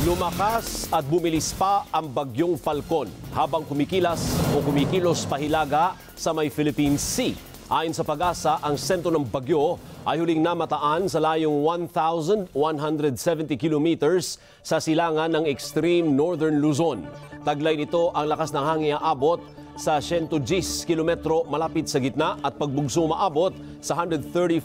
Lumakas at bumilis pa ang bagyong Falcon habang kumikilas o kumikilos pahilaga sa may Philippine Sea. Ayon sa pag-asa, ang sentro ng bagyo ay huling namataan sa layong 1,170 kilometers sa silangan ng extreme northern Luzon. Taglay nito ang lakas ng hangin abot sa 110 kilometro malapit sa gitna at pagbugso maabot sa 135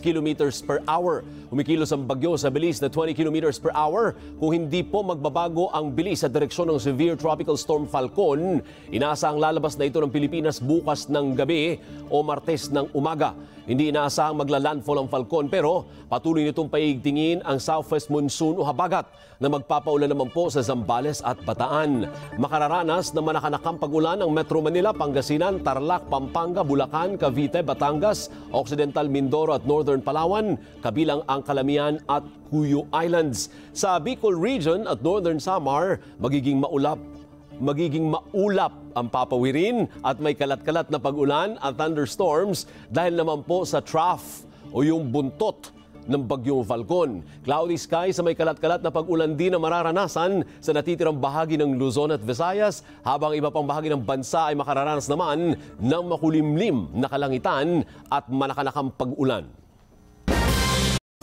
kilometers per hour. Umikilos ang bagyo sa bilis na 20 kilometers per hour. Kung hindi po magbabago ang bilis sa direksyon ng severe tropical storm Falcon, inaasahang lalabas na ito ng Pilipinas bukas ng gabi o Martes ng umaga. Hindi inaasahang magla-landfall ang Falcon pero patuloy nitong paigtingin ang southwest monsoon o habagat na magpapaulan naman po sa Zambales at Bataan. Makararanas na manakanakang pag-ulan ang Metro Manila, Pangasinan, Tarlac, Pampanga, Bulacan, Cavite, Batangas, Occidental Mindoro at Northern Palawan, kabilang ang Calamian at Cuyo Islands. Sa Bicol Region at Northern Samar, magiging maulap magiging maulap ang papawirin at may kalat-kalat na pag-ulan at thunderstorms dahil naman po sa trough o yung buntot ng bagyong Falcon. Cloudy sky sa may kalat-kalat na pag-ulan din na mararanasan sa natitirang bahagi ng Luzon at Visayas habang iba pang bahagi ng bansa ay makararanas naman ng makulimlim na kalangitan at manakanakang pag-ulan.